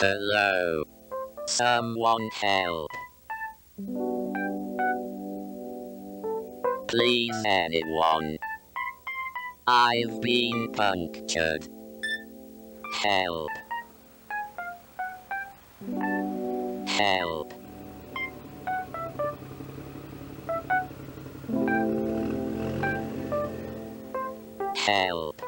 Hello. Someone help. Please anyone. I've been punctured. Help. Help. Help.